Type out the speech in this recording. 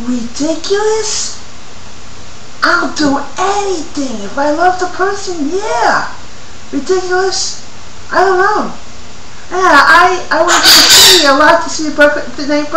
ridiculous? I'll do anything. If I love the person, yeah. Ridiculous? I don't know. Yeah, I, I went to the city a lot to see the, perfect, the name perfect.